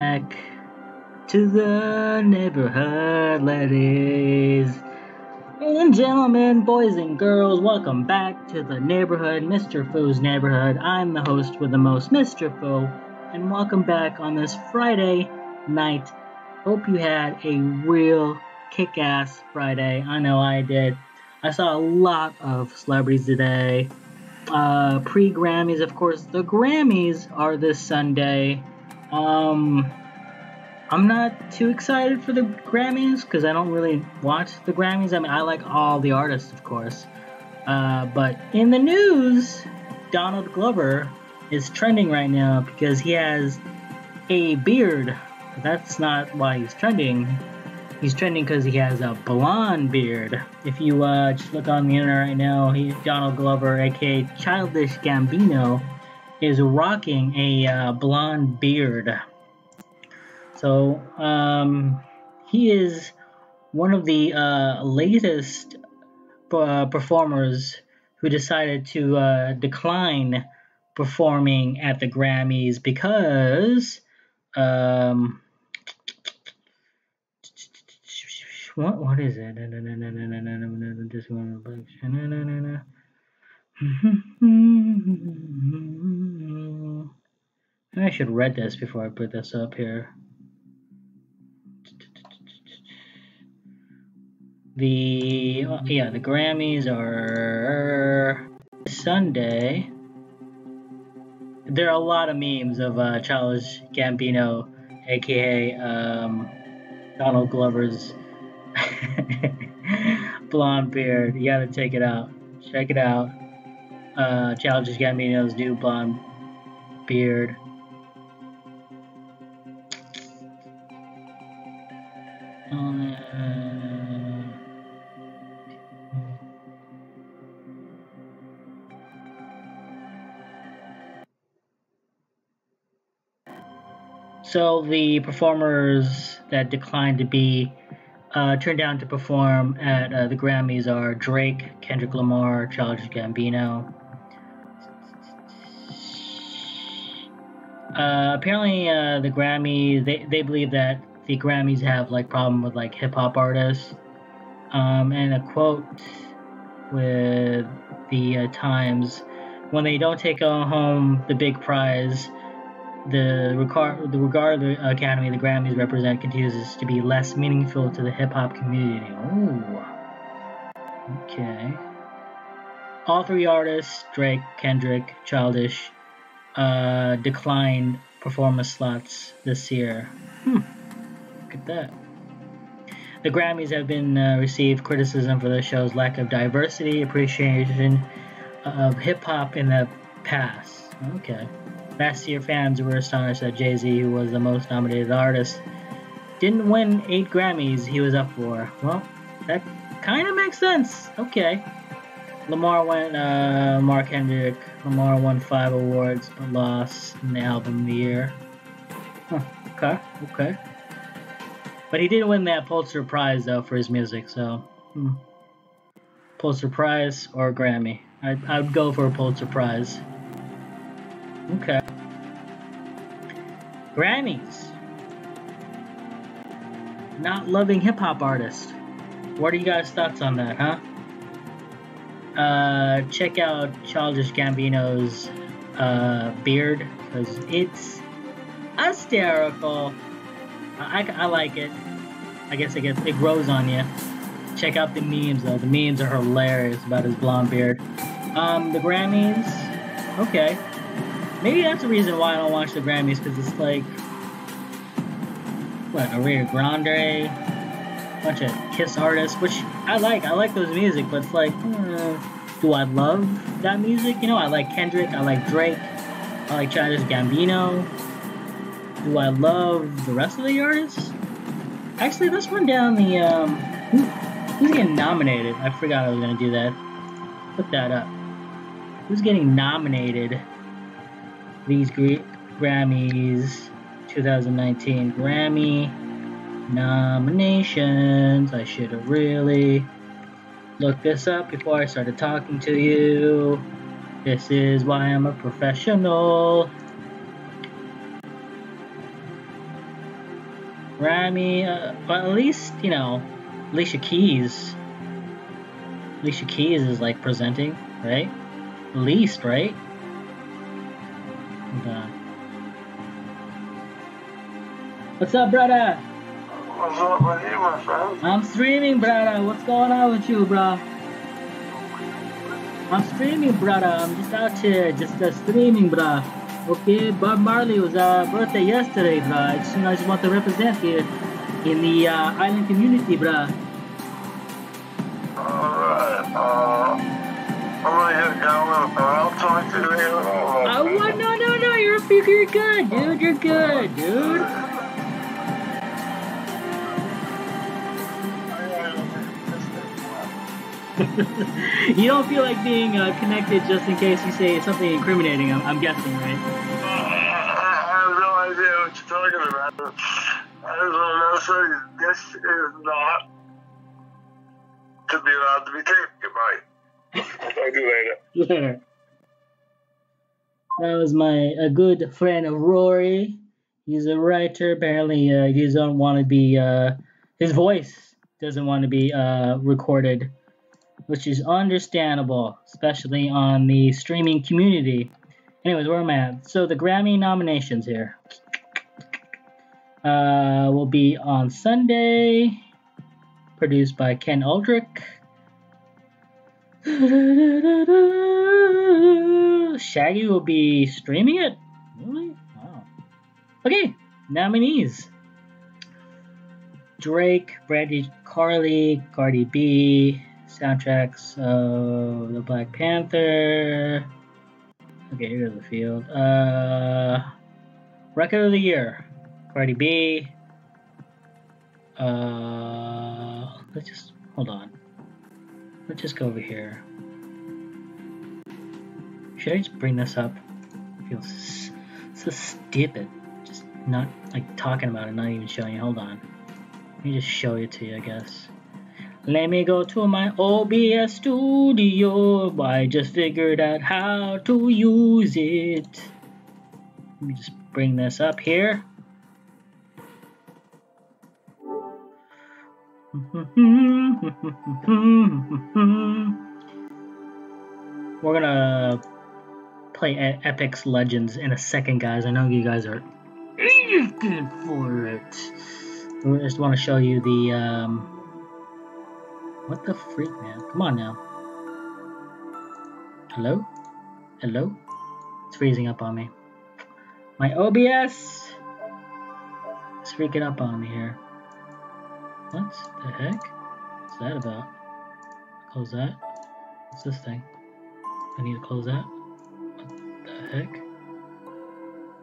back to the neighborhood, ladies and gentlemen, boys and girls. Welcome back to the neighborhood, Mr. Fu's neighborhood. I'm the host with the most, Mr. Fu, and welcome back on this Friday night. Hope you had a real kick ass Friday. I know I did. I saw a lot of celebrities today. Uh, Pre Grammys, of course. The Grammys are this Sunday. Um, I'm not too excited for the Grammys because I don't really watch the Grammys. I mean, I like all the artists, of course. Uh, but in the news, Donald Glover is trending right now because he has a beard. That's not why he's trending. He's trending because he has a blonde beard. If you uh, just look on the internet right now, he, Donald Glover, aka Childish Gambino, is rocking a uh, blonde beard. So um, he is one of the uh, latest uh, performers who decided to uh, decline performing at the Grammys because um, what what is it? I should read this before I put this up here. The yeah, the Grammys are Sunday. There are a lot of memes of uh, Childish Gambino, aka um, Donald Glover's blonde beard. You gotta take it out. Check it out. Uh, Childish Gambino's new blonde beard. So the performers that declined to be uh, turned down to perform at uh, the Grammys are Drake, Kendrick Lamar, Childish Gambino. Uh, apparently, uh, the Grammys they, they believe that the Grammys have like problem with like hip hop artists. Um, and a quote with the uh, Times: "When they don't take home the big prize." the regard the regard of the Academy the Grammys represent continues to be less meaningful to the hip hop community. Ooh. Okay. All three artists, Drake, Kendrick, Childish, uh, declined performance slots this year. Hmm. Look at that. The Grammys have been uh, received criticism for the show's lack of diversity, appreciation of hip hop in the past. Okay. Last year, fans were astonished that Jay Z, who was the most nominated artist, didn't win eight Grammys he was up for. Well, that kind of makes sense. Okay. Lamar went, uh, Mark Hendrick. Lamar won five awards but lost in the album of the year. Huh, okay, okay. But he did win that Pulitzer Prize, though, for his music, so. Hmm. Pulitzer Prize or Grammy? I'd, I'd go for a Pulitzer Prize. Okay. Grammys. Not loving hip hop artists. What are you guys' thoughts on that, huh? Uh, check out Childish Gambino's uh, beard because it's hysterical. I, I, I, like it. I guess it gets it grows on you. Check out the memes though. The memes are hilarious about his blonde beard. Um, the Grammys. Okay. Maybe that's the reason why I don't watch the Grammys, because it's like, what, Ariana Grande, bunch of Kiss artists, which I like. I like those music, but it's like, uh, do I love that music? You know, I like Kendrick, I like Drake, I like Childish Gambino. Do I love the rest of the artists? Actually, let's run down the, um, who, who's getting nominated? I forgot I was gonna do that. Put that up. Who's getting nominated these Grammys 2019 Grammy nominations. I should have really looked this up before I started talking to you. This is why I'm a professional. Rami, uh, but at least, you know, Alicia Keys. Alicia Keys is like presenting, right? At least, right? What's up, brother? What's up with you, my friend? I'm streaming, brother. What's going on with you, bro? I'm streaming, brother. I'm just out here, just uh, streaming, bro. Okay, Bob Marley was uh, birthday yesterday, bro. I just, you know, I just want to represent here in the uh, island community, bro. Alright, uh, I'm gonna get going, but I'll talk to you later. Oh. No, no, no. You're, you're good, dude. You're good, dude. you don't feel like being uh, connected just in case you say something incriminating, I'm, I'm guessing, right? I have no idea what you're talking about. I just want to say this is not to be allowed to be taken. Goodbye. I'll you later. Later. That was my a good friend of Rory. He's a writer. Apparently, uh, he doesn't want to be. Uh, his voice doesn't want to be uh, recorded, which is understandable, especially on the streaming community. Anyways, where am I at? So the Grammy nominations here uh, will be on Sunday, produced by Ken Ehrlich. Shaggy will be streaming it? Really? Wow. Okay, nominees. Drake, Brandi Carlile, Cardi B, soundtracks of the Black Panther. Okay, here's the field. Uh, record of the year, Cardi B. Uh, let's just hold on. Let's just go over here. Should I just bring this up? I feel so stupid. Just not like talking about it, not even showing you. Hold on. Let me just show it to you, I guess. Let me go to my OBS studio. I just figured out how to use it. Let me just bring this up here. We're gonna play E- Apex Legends in a second, guys. I know you guys are eager for it. I just want to show you the um. What the freak, man? Come on now. Hello? Hello? It's freezing up on me. My OBS is freaking up on me here. What the heck? What's that about? Close that. What's this thing? I need to close that. What the heck?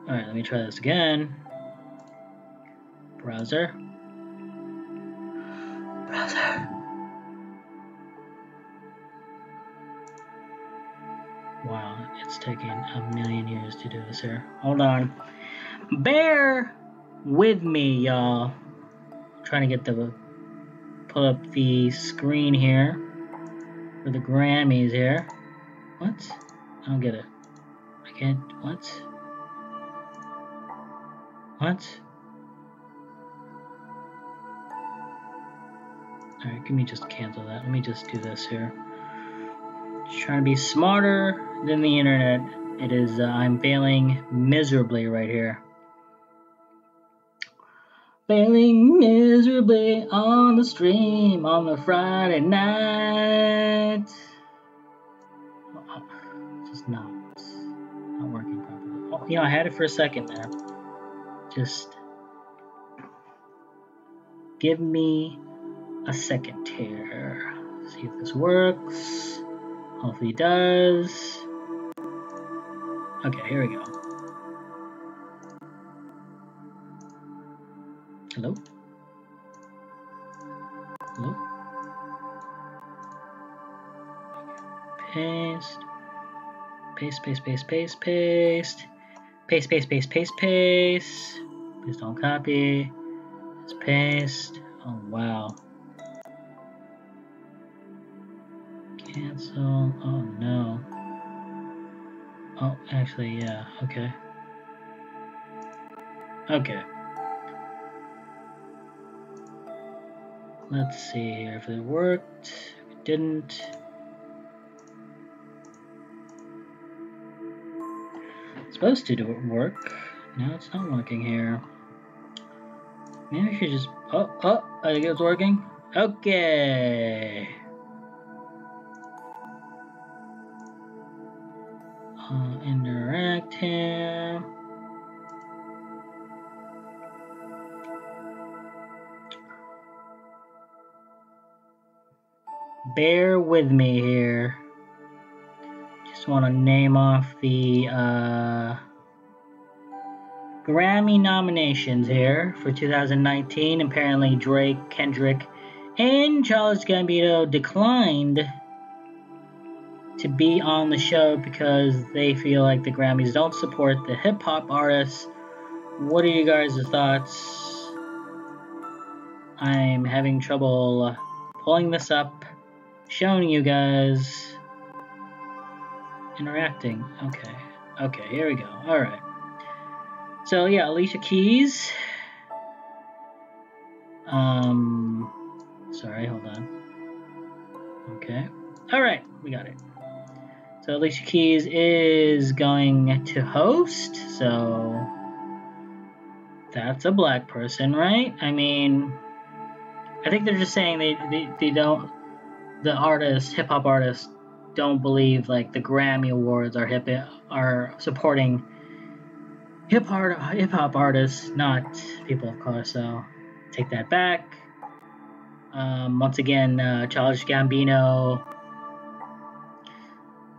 Alright, let me try this again. Browser. Browser. It's taking a million years to do this here. Hold on. Bear with me, y'all. trying to get the pull up the screen here for the Grammys here. What? I don't get it. I can't. What? What? Alright, let me just cancel that. Let me just do this here. Just trying to be smarter than the internet. It is, uh, I'm failing miserably right here. Failing miserably on the stream on the Friday night. Just not, not working properly. Oh, you know, I had it for a second there. Just give me a second here. See if this works. Hopefully it does. Okay, here we go. Hello? Hello? Paste. Paste, paste, paste, paste, paste. Paste, paste, paste, paste, paste. Please don't copy. Just paste. Oh, wow. Cancel. Oh, no. Oh, actually, yeah. Okay. Okay. Let's see here if it worked. If it didn't. It's supposed to do it work. No, it's not working here. Maybe I should just. Oh, oh, I think it's working. Okay. Bear with me here. Just want to name off the uh, Grammy nominations here for 2019. Apparently, Drake, Kendrick, and Childish Gambino declined to be on the show because they feel like the Grammys don't support the hip hop artists. What are you guys' thoughts? I'm having trouble pulling this up, showing you guys, interacting. Okay, okay, here we go. All right. So yeah, Alicia Keys. Um, sorry, hold on. Okay. All right, we got it. So Alicia Keys is going to host, so that's a black person, right? I mean, I think they're just saying they, they, they don't, the artists, hip hop artists, don't believe like the Grammy Awards are hip are supporting hip hop hip hop artists, not people of color. So take that back. Um, once again, uh, Childish Gambino,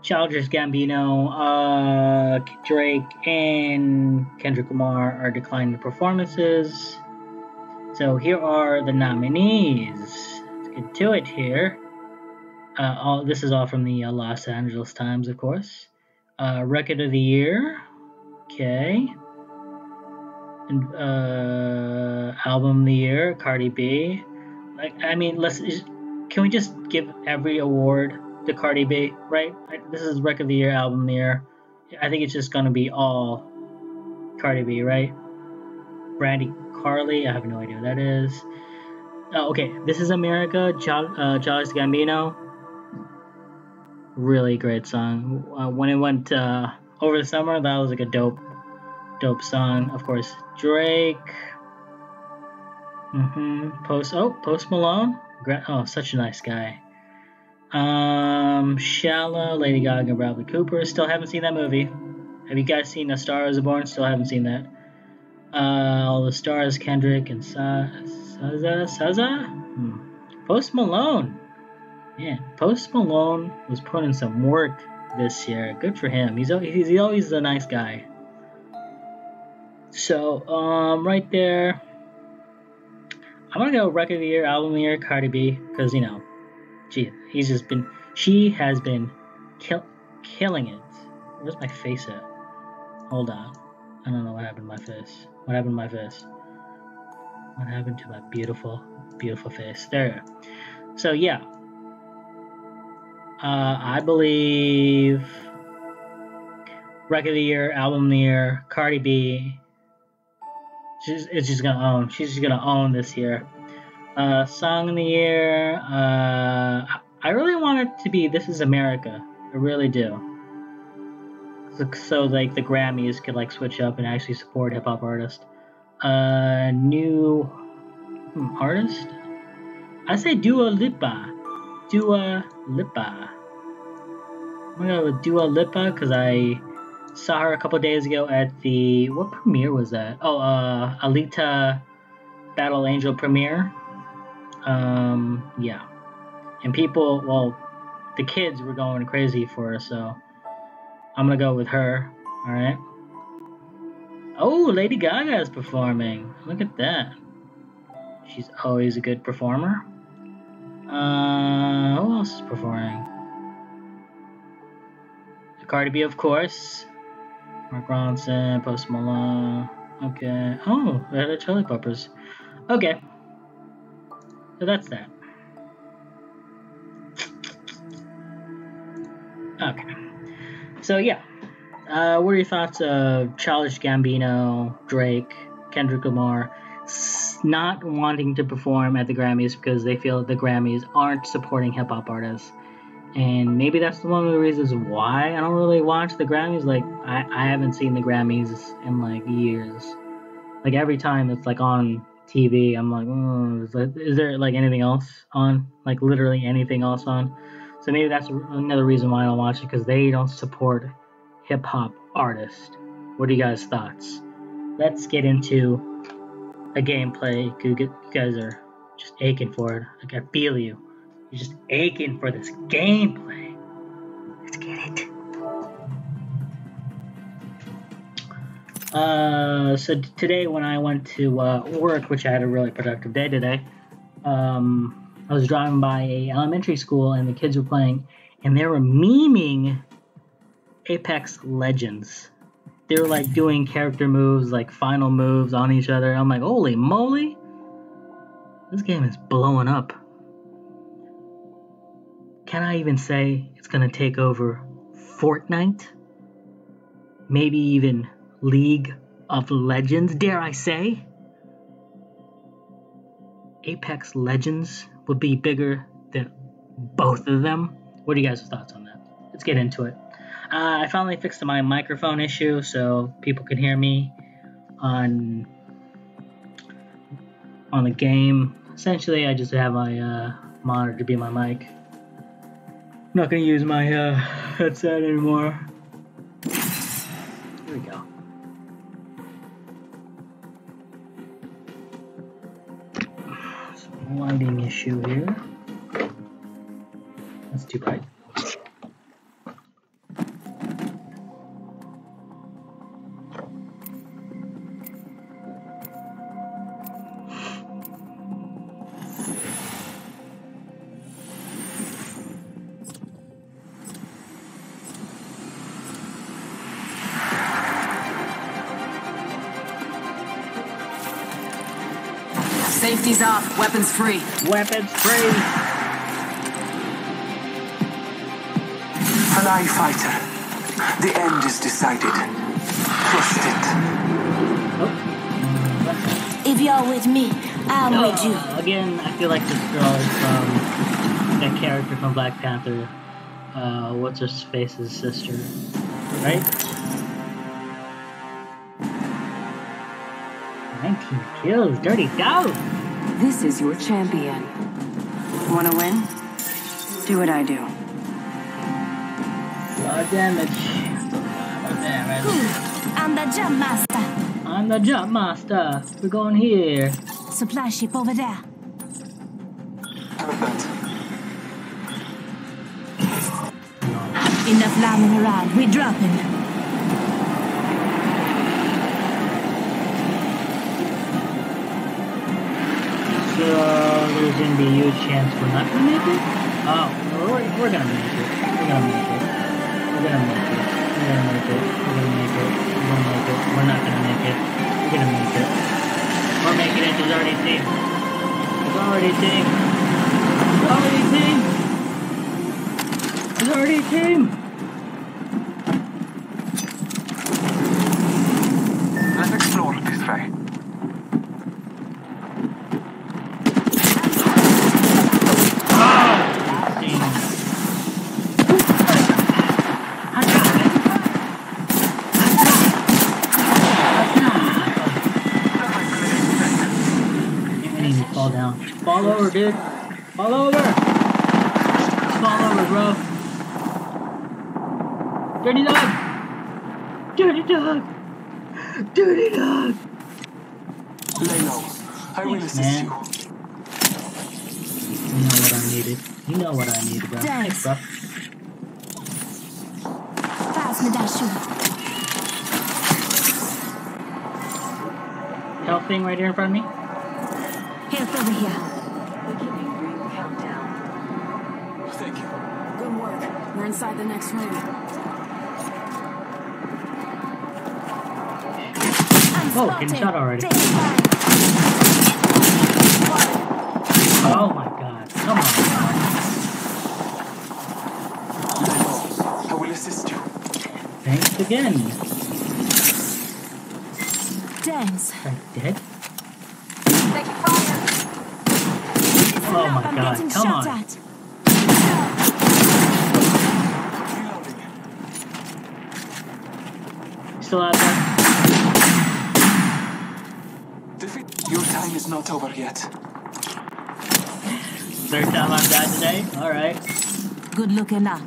Childish Gambino, uh, Drake, and Kendrick Lamar are declining performances. So here are the nominees. Let's get to it here. Uh, all this is all from the uh, Los Angeles Times, of course. Uh, record of the year. Okay. And, uh, album of the year, Cardi B. Like, I mean, let's. Can we just give every award to Cardi B, right? This is record of the year, album the year. I think it's just gonna be all Cardi B, right? Brandi Carlile, I have no idea what that is. Oh, okay, this is America, uh, Childish Gambino. Really great song. Uh, when it went uh, over the summer, that was like a dope, dope song. Of course, Drake. Mm-hmm. Post. Oh, Post Malone. Oh, such a nice guy. Um, Shallow, Lady Gaga, Bradley Cooper. Still haven't seen that movie. Have you guys seen A Star Is Born? Still haven't seen that. Uh, all the stars, Kendrick and Sa- Saza, Saza? Hmm. Post Malone. Yeah, Post Malone was putting some work this year. Good for him. He's he's, he's always a nice guy. So, um, right there, I'm gonna go record of the year, album of the year, Cardi B, because you know, gee, he's just been, she has been kill, killing it. Where's my face at? Hold on, I don't know what happened to my face. What happened to my face? What happened to my beautiful, beautiful face? There. So yeah, uh, I believe record of the year, album of the year, Cardi B. She's it's just gonna own. She's just gonna own this year. Uh, song of the year. Uh, I really want it to be "This Is America." I really do. So, so like the Grammys could like switch up and actually support hip hop artists. Uh, new hmm, artist. I say Dua Lipa. Dua Lipa. I'm gonna go with Dua Lipa because I saw her a couple days ago at the what premiere was that? Oh, uh, Alita Battle Angel premiere. Um, yeah, and people, well, the kids were going crazy for her, so I'm gonna go with her. All right. Oh, Lady Gaga is performing. Look at that. She's always a good performer. Uh, who else is performing? Cardi B, of course. Mark Ronson, Post Malone. Okay. Oh, Red Hot Chili Peppers. Okay. So that's that. Okay. So yeah. Uh, what are your thoughts of Childish Gambino, Drake, Kendrick Lamar, not wanting to perform at the Grammys because they feel the Grammys aren't supporting hip hop artists. And maybe that's one of the reasons why I don't really watch the Grammys. Like, I, I haven't seen the Grammys in like years. Like, every time it's like on TV, I'm like, that, is there like anything else on? Like, literally anything else on? So maybe that's another reason why I don't watch it because they don't support hip hop artists. What are you guys' thoughts? Let's get into a gameplay. You guys are just aching for it. Like I feel you. You're just aching for this gameplay. Let's get it. Uh, so today when I went to uh, work, which I had a really productive day today, um, I was driving by a elementary school and the kids were playing, and they were memeing Apex Legends they were like doing character moves, like final moves on each other. I'm like, holy moly! This game is blowing up. Can I even say it's gonna take over Fortnite? Maybe even League of Legends, dare I say? Apex Legends would be bigger than both of them. What are you guys' thoughts on that? Let's get into it. Uh, I finally fixed my microphone issue so people can hear me on on the game. Essentially, I just have my uh, monitor to be my mic. I'm not gonna use my uh, headset anymore. Here we go. Lighting issue here. That's too bright. Safety's off. Weapons free. Weapons free. Ally fighter. The end is decided. Trust it. Oh. If you're with me, I'm with you. Again, I feel like this girl is from that character from Black Panther. Uh, what's her face's sister, right? 19 kills, dirty dog. This is your champion. Wanna win? Do what I do. lot of damage. A lot of oh, damage. I'm the jump master. I'm the jump master. We're going here. Supply ship over there. Heard that. Enough lambing around. We're dropping. Gonna be a huge chance we're not gonna make it. Oh, we're, we're gonna make it. We're gonna make it. We're gonna make it. We're gonna make it. We're gonna make it. We're gonna make it. We're not gonna make it. We're gonna make it. We're making it. There's already team. There's already team. There's already team. There's already team. Let's explore this way. Team. I got it. You didn't even fall down. Fall over, dude. Fall over. Fall over, bro. Dirty dog. Dirty dog. Dirty dog. Lay low. I will assist Man. you. You know what I needed. You know what I needed, bro. Thanks. bro. Pass me that shoe. Health thing right here in front of me. Here's over here. Thank you. Good work. We're inside the next ring. I'm Oh, getting shot already. Oh my god. Come on. I will assist you. Thanks again. Thanks. Are you dead? Thank you, Oh my I'm god, getting come shot on. at. Still out there? Defeat. Your time is not over yet. Third time I've died today? Alright. Good looking up.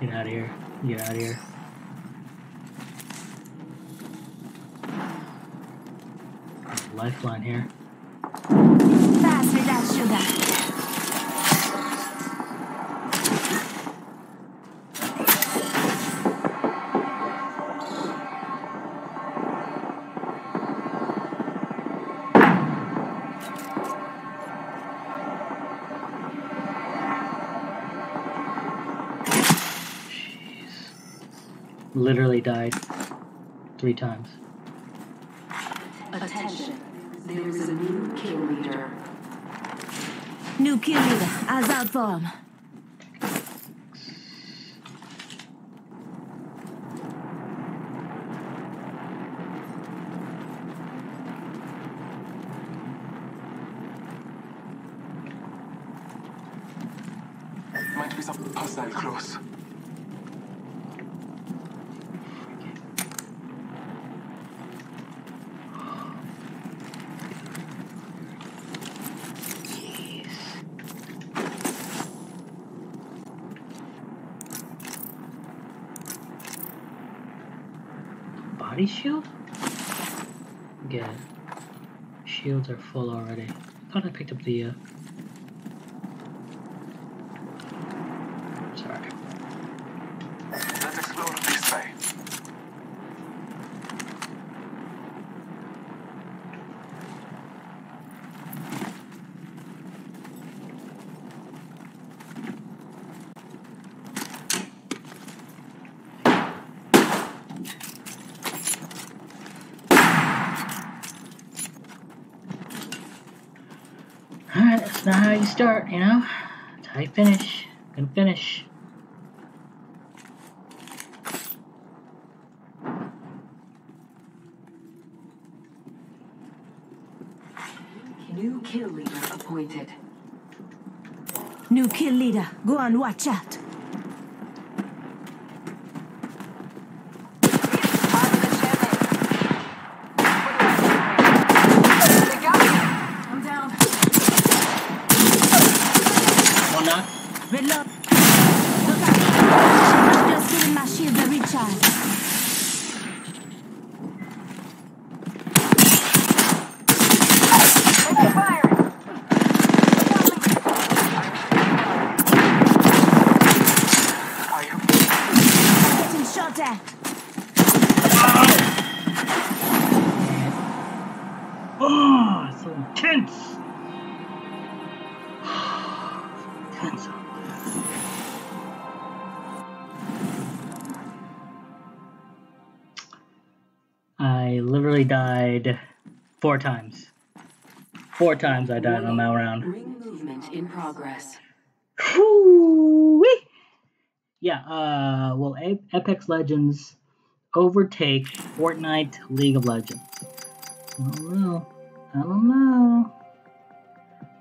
Get out of here. Get out of here. Lifeline here. Sugar. Literally died three times. New kill leader. Eyes out for him. Might be some hostile close. Body shield? Get it. Shields are full already. Thought I picked up the uh Sorry. Let's explore this way. Alright, that's not how you start, you know? That's how you finish. Gonna finish. New kill leader appointed. New kill leader. Go on, watch out. Four times. Four times I died on that round. Ring movement in progress. Whoo-wee. Yeah, uh, will A- Apex Legends overtake Fortnite League of Legends? I don't know. I don't know.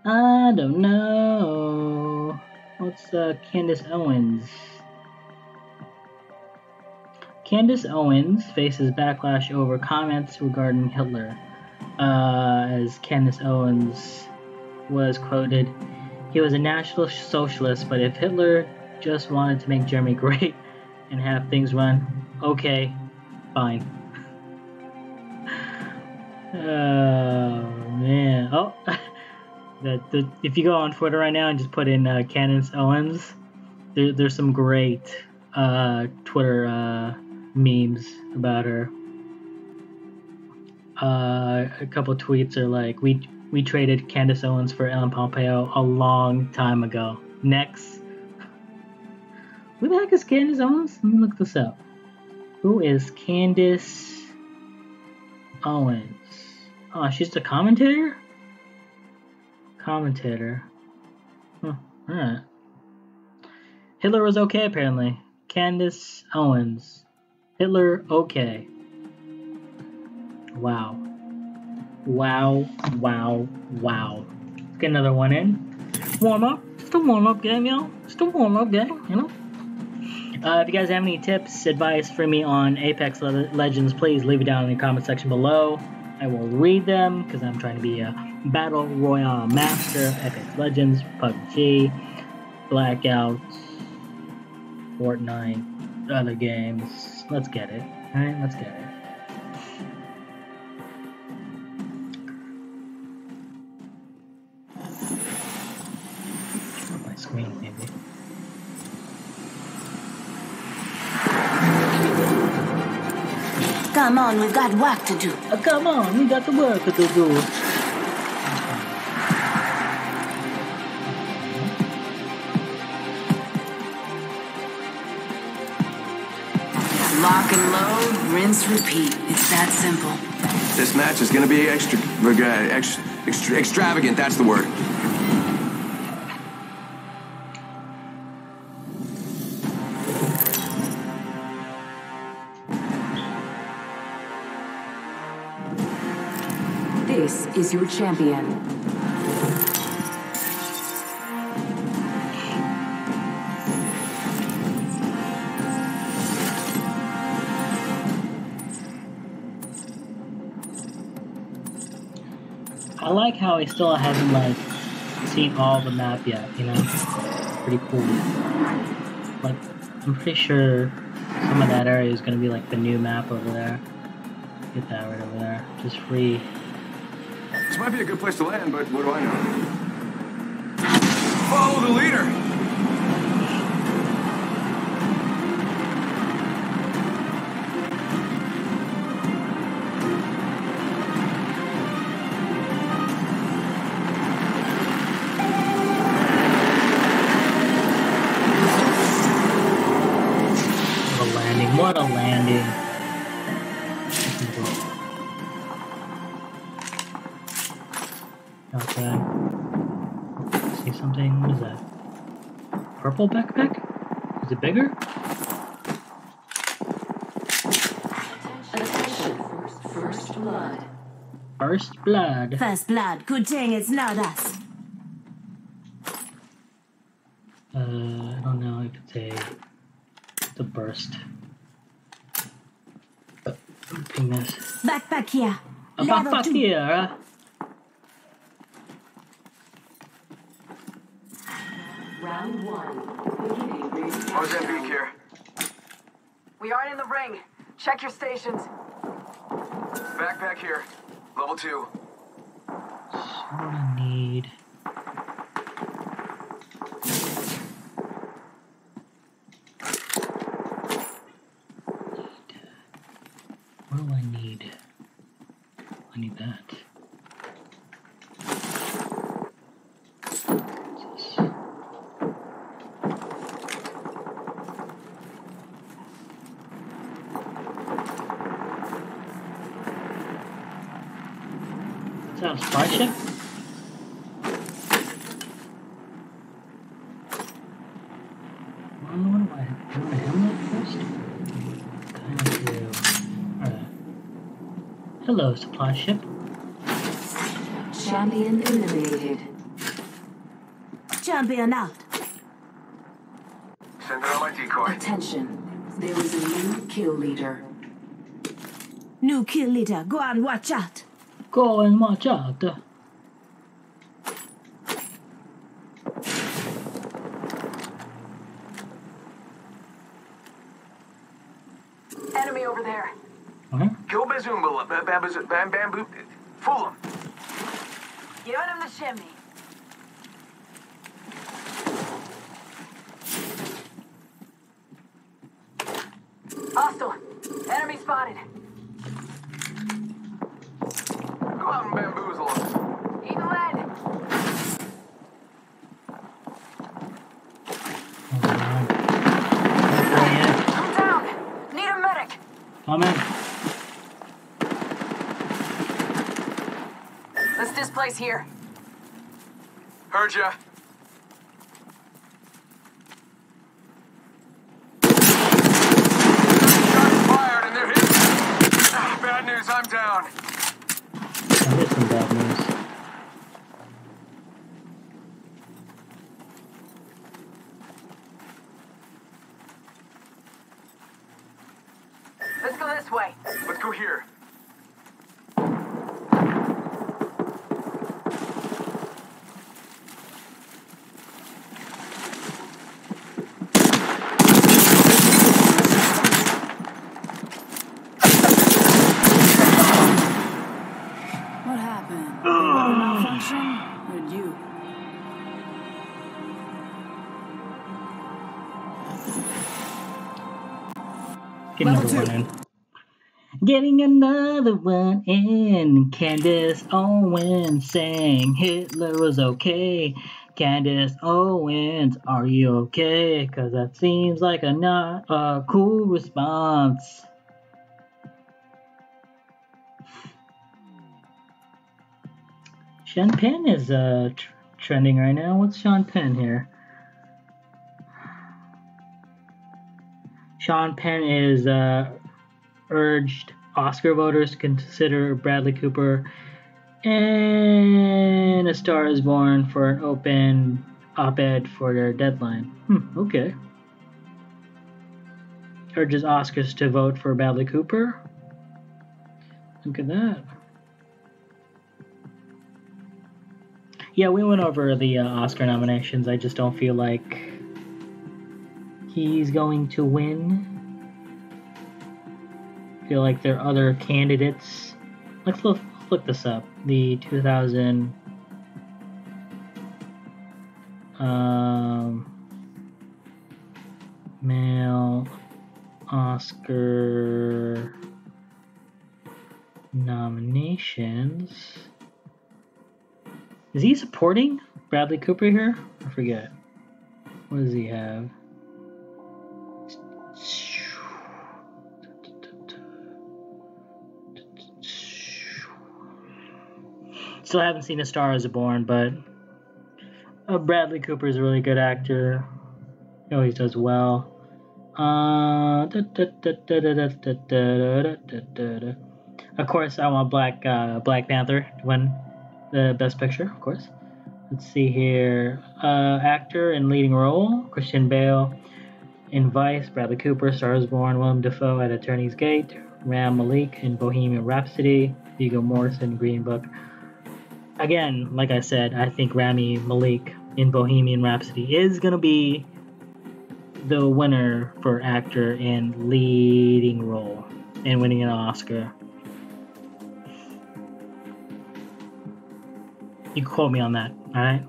I don't know. What's uh, Candace Owens? Candace Owens faces backlash over comments regarding Hitler. Uh, as Candace Owens was quoted, he was a National Socialist, but if Hitler just wanted to make Germany great and have things run, okay, fine. Oh man! Oh, the, the if you go on Twitter right now and just put in uh, Candace Owens, there, there's some great uh, Twitter uh, memes about her. Uh, a couple tweets are like, "We we traded Candace Owens for Ellen Pompeo a long time ago." Next, who the heck is Candace Owens? Let me look this up. Who is Candace Owens? Oh, she's the commentator. Commentator. Huh, alright. Hitler was okay apparently. Candace Owens. Hitler okay. Wow. Wow, wow, wow. Let's get another one in. Warm up. Just a warm up game, yo. Just a warm up game, you know? Uh, if you guys have any tips, advice for me on Apex Le- Legends, please leave it down in the comment section below. I will read them because I'm trying to be a battle royale master. Apex Legends, PUBG, Blackout, Fortnite, other games. Let's get it. Alright, let's get it. On, we've got work to do. Oh, come on, we got the work to do. Lock and load, rinse, repeat. It's that simple. This match is gonna be extra, uh, extra, extra extravagant. That's the word. Is your champion. I like how I still haven't like seen all the map yet, you know? Pretty cool. Like I'm pretty sure some of that area is gonna be like the new map over there. Get that right over there. Just free. This might be a good place to land, but what do I know? Follow the leader. What a landing. Purple backpack? Is it bigger? First blood. First blood. First blood. Good thing it's not us. Uh, I don't know if it's a a burst. Uh, Ping. Backpack here. Backpack here. Round one. Mozambique here. We aren't in the ring. Check your stations. Backpack here. Level two. Sorta need. What do I need? I need that. What's this? Is that a spy ship? Well, what do I do? I hamlet first? Kind of do. Alright. Hello, supply ship. Champion eliminated. Champion out. Send it on my decoy. Attention. There is a new kill leader. New kill leader. Go on, watch out. Go and watch out. Enemy over there. Uh-huh. Kill Bazoomba, ba- bamboo, bam, bamboo. Fool him. Give him the chimney. Hostile. Enemy spotted. Go out and bamboozle him. Eating lead. Alright. I'm down. Need a medic. Coming. Let's displace here. Heard ya. Shots fired and they're hit. Ah, Bad news, I'm down. That is some bad news. Malfunction? Or you? Get another Level one two. in. Getting another one in. Candace Owens saying Hitler was okay. Candace Owens, are you okay? Cause that seems like a not a cool response. Sean Penn is uh tr- trending right now. What's Sean Penn here? Sean Penn is uh, urged Oscar voters to consider Bradley Cooper and A Star is Born for an open op ed for their deadline. Hmm, okay. Urges Oscars to vote for Bradley Cooper. Look at that. Yeah, we went over the uh, Oscar nominations. I just don't feel like he's going to win. I feel like there are other candidates. Let's look, look this up. The 2000 um, male Oscar nominations. Is he supporting Bradley Cooper here? I forget. What does he have? Still haven't seen A Star Is Born, but uh, Bradley Cooper is a really good actor. He always does well. Of course, I want Black Black Panther when the Best Picture, of course. Let's see here. Uh, actor in leading role: Christian Bale. In Vice, Bradley Cooper, Stars Born, Willem Dafoe at Eternity's Gate, Rami Malek in Bohemian Rhapsody, Viggo Mortensen, Green Book. Again, like I said, I think Rami Malek in Bohemian Rhapsody is gonna be the winner for actor in leading role and winning an Oscar. You quote me on that, alright?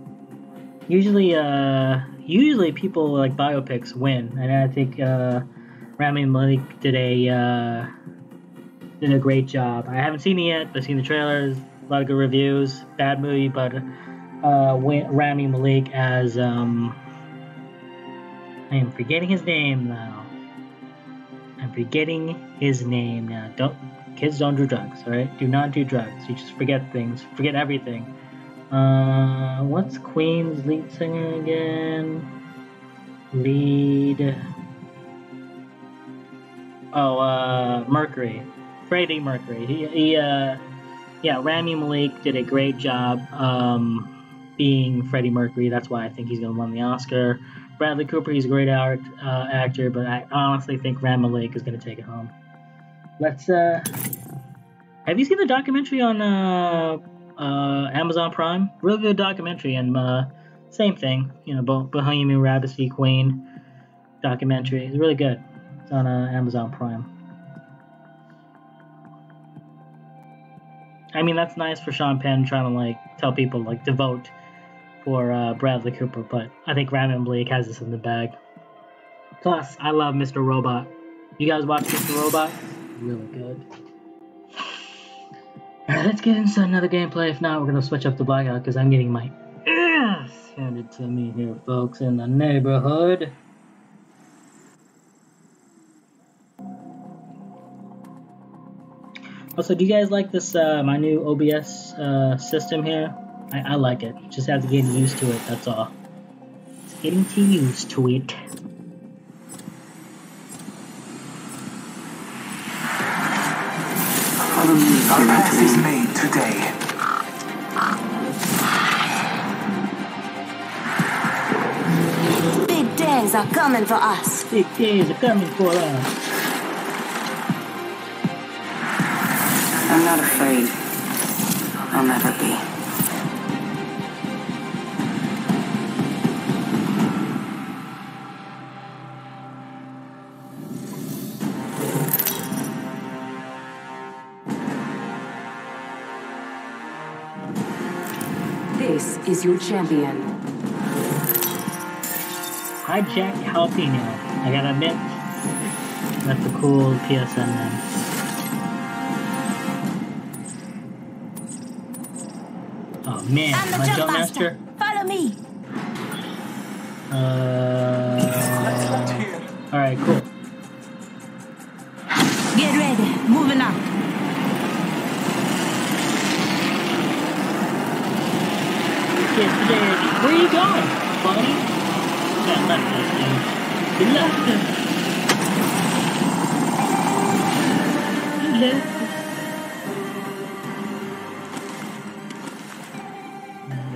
Usually, uh, usually people like biopics win, and I think uh, Rami Malek did a uh, did a great job. I haven't seen it yet, but I've seen the trailers, a lot of good reviews. Bad movie, but uh, Rami Malek as um, I am forgetting his name now. I'm forgetting his name now. Don't kids don't do drugs, alright? Do not do drugs. You just forget things. Forget everything. Uh, what's Queen's lead singer again? Lead. Oh, uh, Mercury. Freddie Mercury. He, he, uh, yeah, Rami Malek did a great job, um, being Freddie Mercury. That's why I think he's gonna win the Oscar. Bradley Cooper, he's a great art, uh, actor, but I honestly think Rami Malek is gonna take it home. Let's, uh, have you seen the documentary on, uh, uh, Amazon Prime. Real good documentary, and uh, same thing, you know, Bo- Bohemian Rhapsody Queen documentary. It's really good. It's on uh, Amazon Prime. I mean, that's nice for Sean Penn trying to like tell people like to vote for uh, Bradley Cooper, but I think Rami Malek has this in the bag. Plus, I love Mr. Robot. You guys watch Mr. Robot? Really good. Alright, let's get into another gameplay. If not, we're gonna switch up to Blackout because I'm getting my ass handed to me here, folks, in the neighborhood. Also, do you guys like this, uh, my new OBS uh, system here? I, I like it. Just have to get used to it, that's all. Just getting too used to it. If Our path is made today. Big days are coming for us. Big days are coming for us. I'm not afraid. I'll never be. Ace is your champion. Hijack jalapeno. I gotta admit, that's a cool PSN name. Oh man, I'm the my jump jump master. master. Follow me. Uh, all right, cool.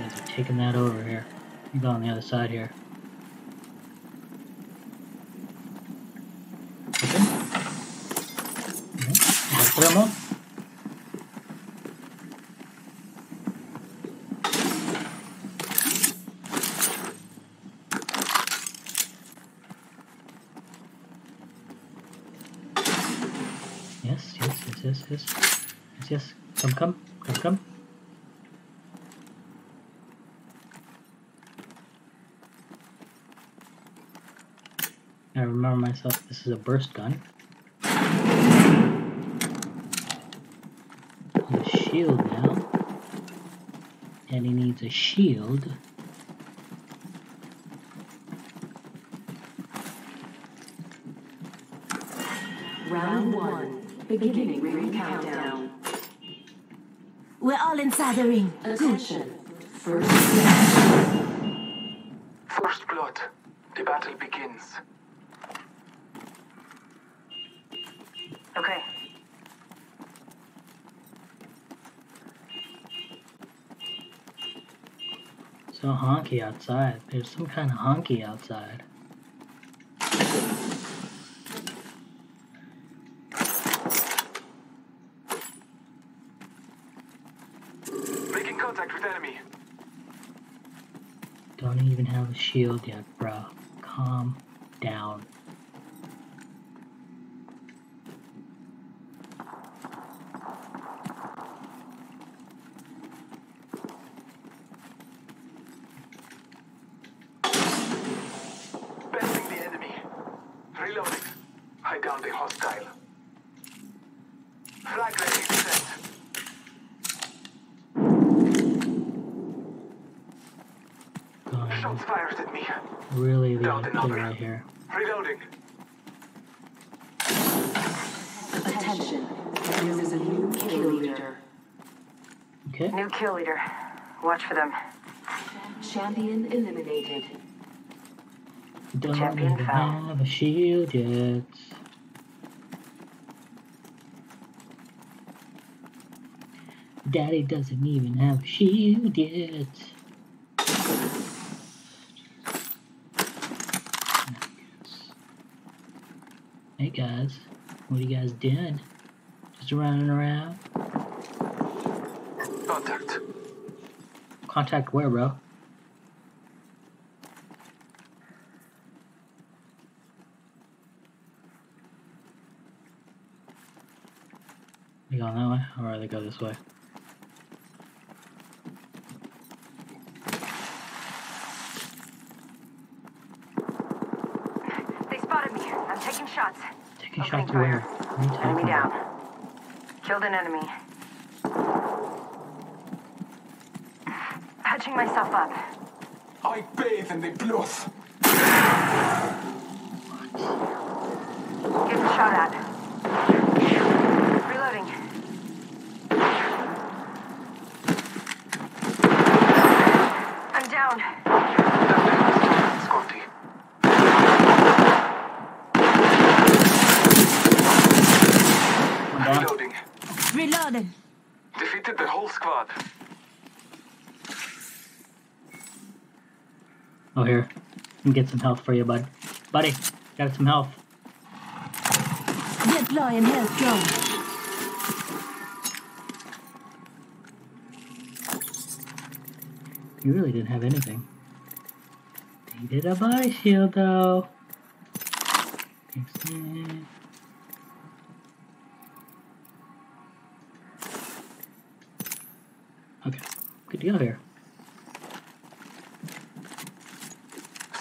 Guys are taking that over here. You go on the other side here. Okay. Yeah. You got thermal? Yes, yes, yes, yes, yes. Yes, yes. Come, come, come, come. I remember myself, this is a burst gun. A shield now. And he needs a shield. Round one. Beginning ring countdown. We're all inside the ring. Good. Attention. First match. First blood. The battle begins. Okay. So honky outside. There's some kind of honky outside. Making contact with enemy. Don't even have a shield yet, bro. Calm down. Besting the enemy. Reloading. I downed a hostile. Flag ready to set. Going Shots fired at me. really the Down good another. right here. Reloading. Attention. This is a new kill leader. Okay. New kill leader. Watch for them. Champion eliminated. Don't Champion even fell. have a shield yet. Daddy doesn't even have a shield yet. Hey guys, what are you guys doing? Just running around? Contact. Contact where, bro? They going that way, they go this way? They spotted me. I'm taking shots. Taking Opening shots fire. where? What Enemy talking down. Killed an enemy. Patching myself up. I bathe in the blood. Getting shot at. Reloading. I'm down. Downed a hostile. Scotty. One down. Reloading. Reloading. Defeated the whole squad. Oh, here. Me get some health for you, bud. Buddy, got some health. Deploying health drone. You really didn't have anything. They did a buy shield, though.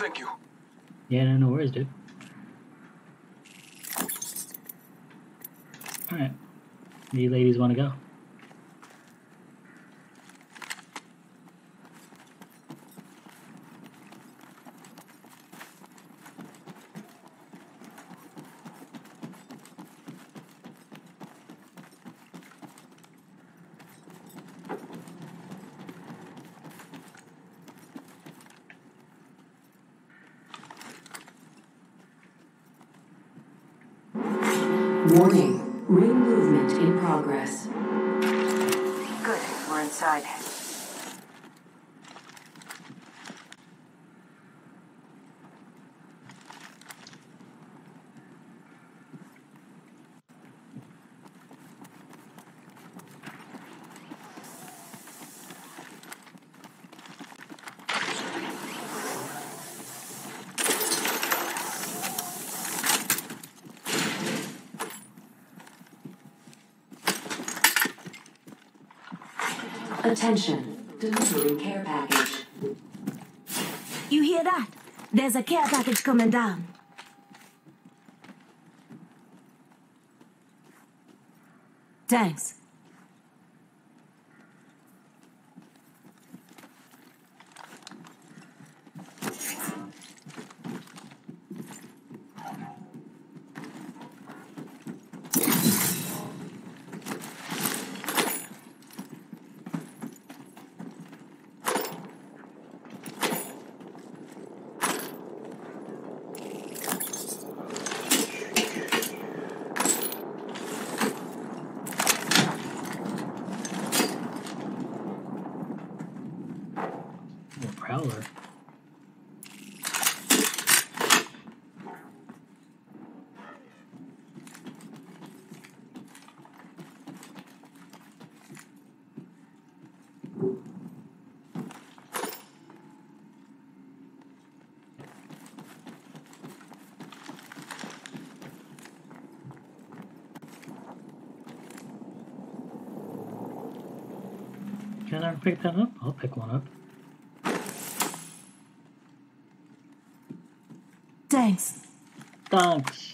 Thank you. Yeah, no, no worries, dude. Alright. You ladies want to go? Warning. Ring movement in progress. Good, we're inside. Attention. Delivering care package. You hear that? There's a care package coming down. Thanks. Oh, Prowler. Can I pick that up? I'll pick one up. Thanks. Thanks.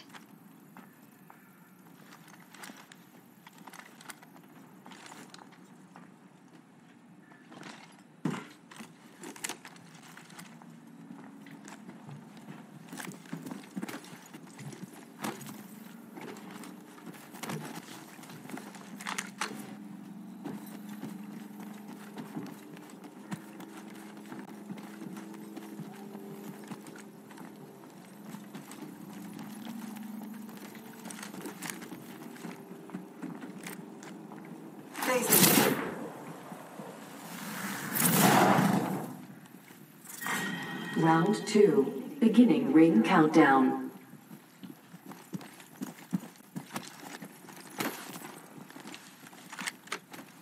Round two. Beginning ring countdown.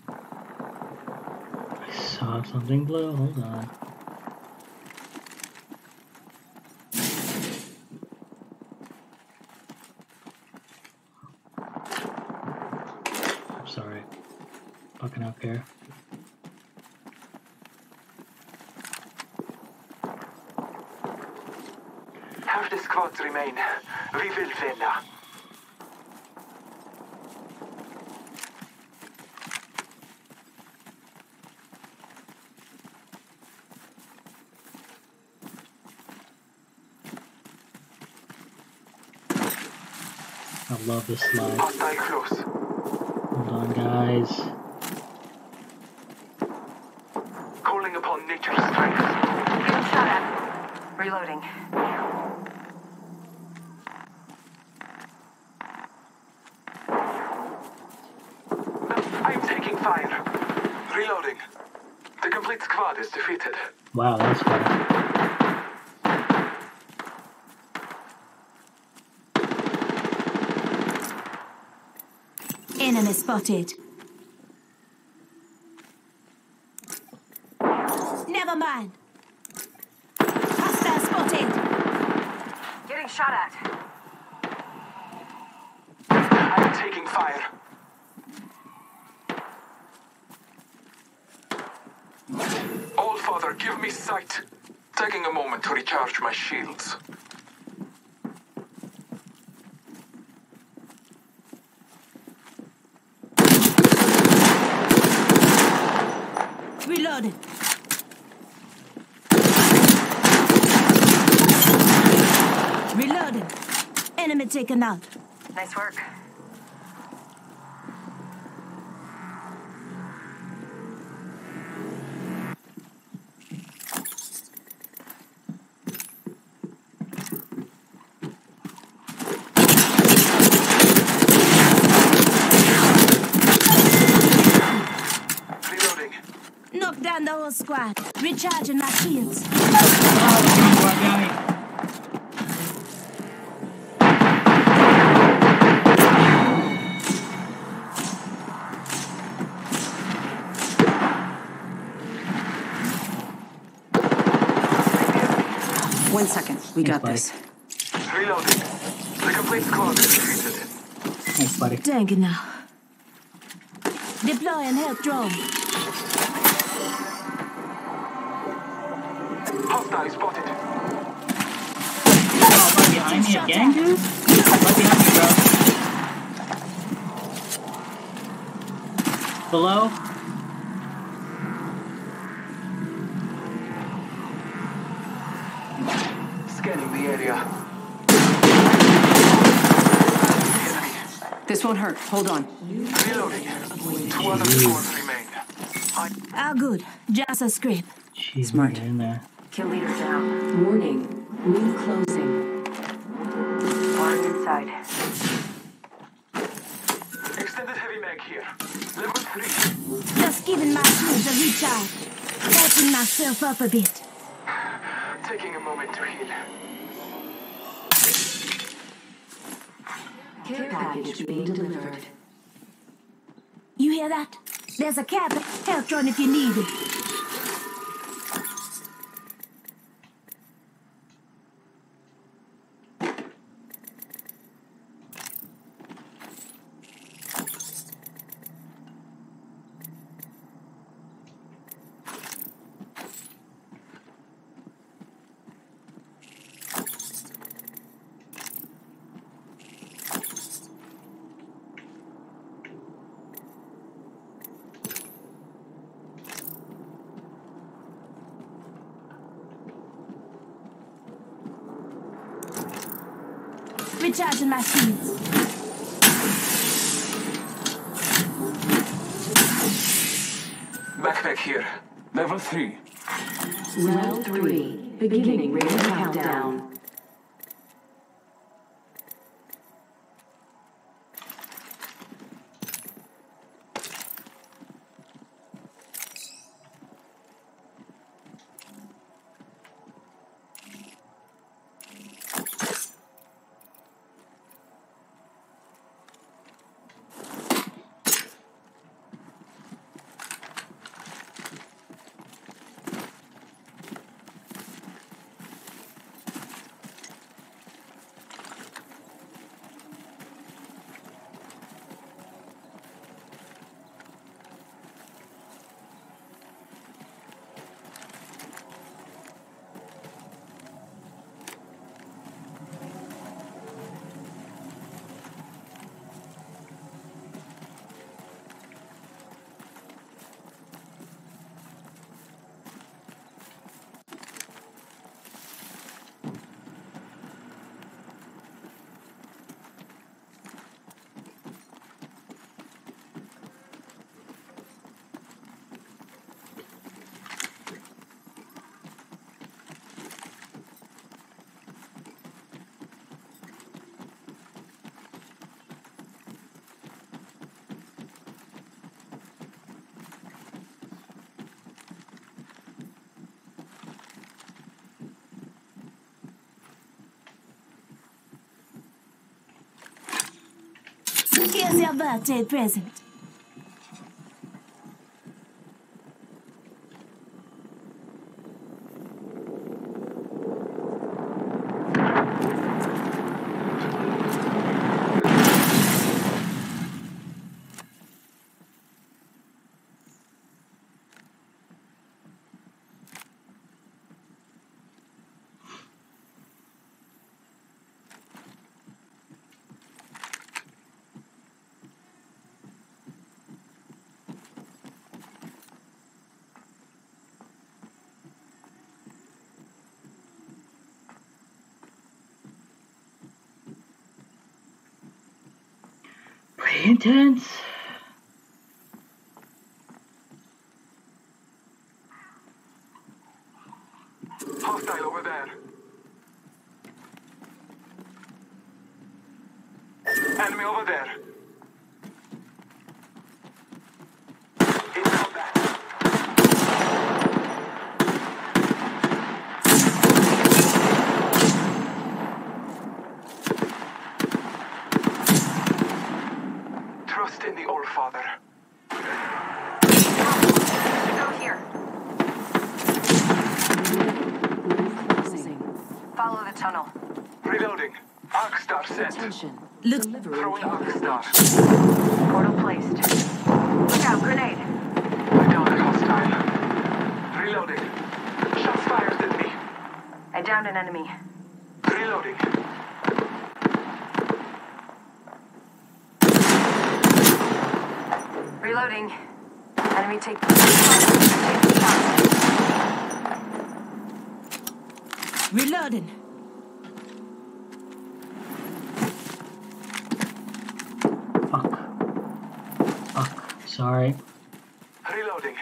I saw something blue. Hold on. I'm sorry. Fucking up here. Half remain. We will win. I love this slide. Hold on, guys. Calling upon nature's strength. being shot at. Reloading. I'm taking fire. Reloading. The complete squad is defeated. Wow, that's fun. Enemy spotted. Never mind. Hostile spotted. Getting shot at. I'm taking fire. All Father, give me sight. Taking a moment to recharge my shields. Reloaded. Reloading. Enemy taken out. Nice work. Reloading. Knock down the whole squad. Recharging my shields. One second. We got buddy. this. Reloading. The complete squad is defeated. Thanks, buddy. Dang it now. Deploying health drone. Behind me again, dude? Right behind me, bro. Below? Scanning the area. This won't hurt. Hold on. Reloading. Two other squads remain. I All good. Just a scrape. Jeez, Smart. in there. Kill leader down. Warning. Ring closing. Armed inside. extended heavy mag here. Level three. Just giving my shields a recharge. Patching myself up a bit. Taking a moment to heal. Care package being delivered. You hear that? There's a cap health drone if you need it. Here's your birthday present. Intense. Hostile over there. Enemy over there. Inbound back. Trust in the Allfather. Go here. Follow the tunnel. Reloading. Arcstar set. Attention. Looks Throwing Arcstar. Portal placed. Look out, grenade. I downed a hostile. Reloading. Shots fired at me. I downed an enemy. Reloading. Reloading. Enemy take take reloading. Sorry. Reloading.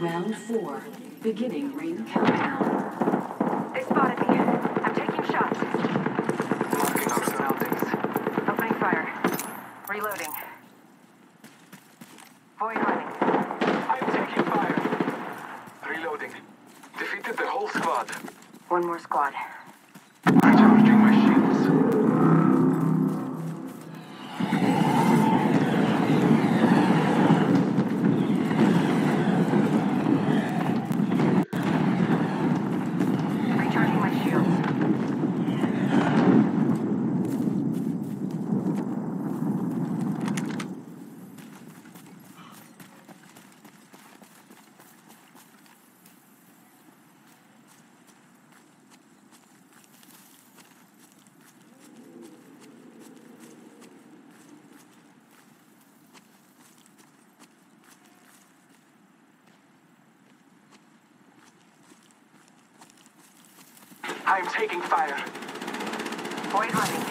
Round four. Beginning ring countdown. They spotted me. I'm taking shots. Marking our surroundings. Opening fire. Reloading. Void running. I'm taking fire. Reloading. Defeated the whole squad. One more squad. Recharging my shields. Recharging my shields. I'm taking fire. Void running.